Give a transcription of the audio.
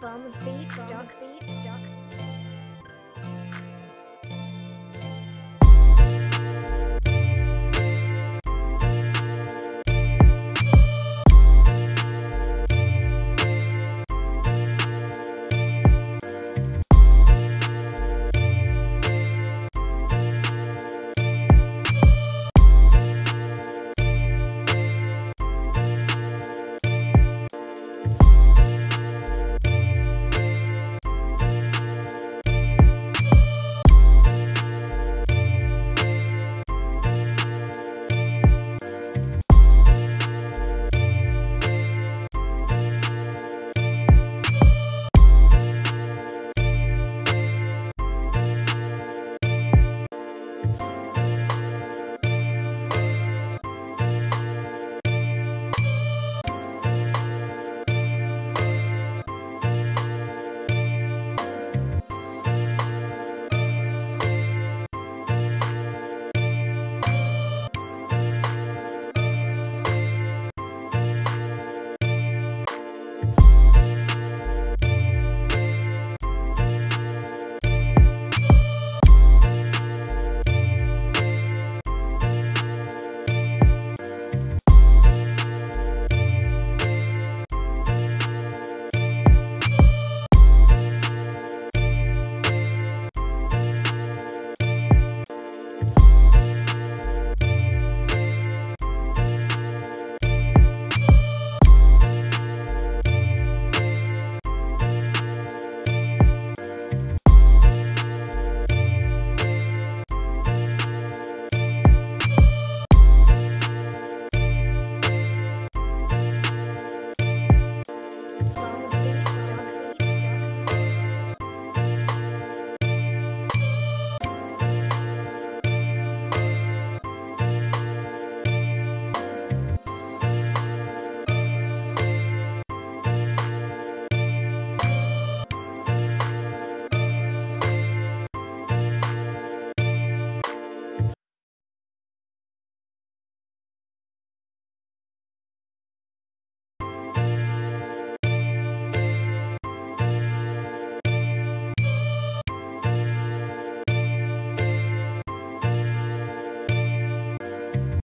Bums beat, Bums beat.